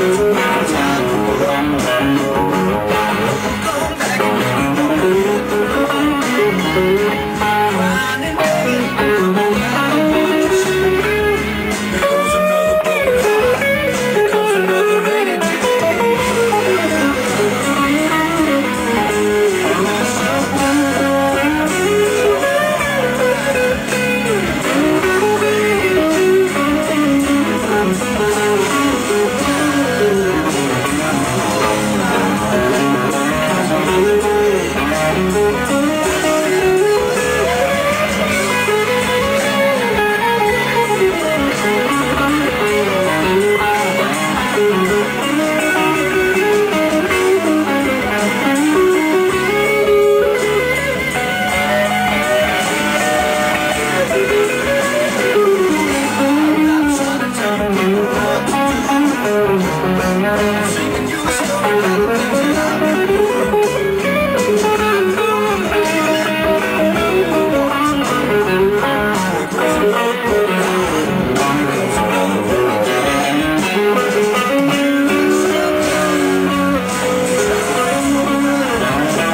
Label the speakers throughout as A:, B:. A: Thank you.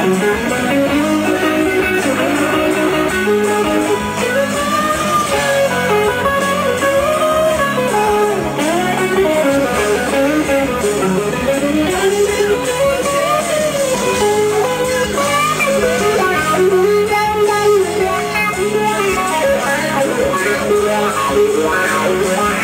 A: Wow, wow, wow.